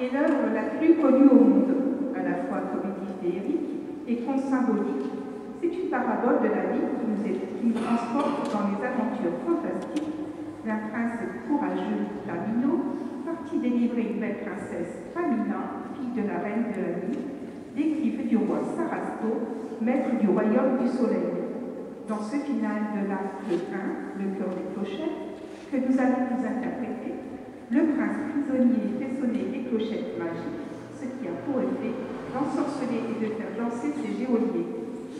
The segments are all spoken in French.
est l'œuvre la plus connue au monde, à la fois comédie féerique et conte symbolique. C'est une parabole de la vie qui nous, qui nous transporte dans les aventures fantastiques d'un prince courageux, Tamino, parti délivrer une belle princesse, Famina, fille de la reine de la nuit, des du roi Sarasto, maître du royaume du soleil. Dans ce final de l'acte 1, le cœur des clochettes, que nous allons nous interpréter, le prince prisonnier fait sonner des clochettes magiques, ce qui a pour effet d'ensorceler et de faire danser ses géoliers,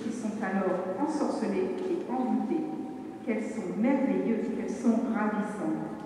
qui sont alors ensorcelés et envoûtés. Qu'elles sont merveilleuses, qu'elles sont ravissantes.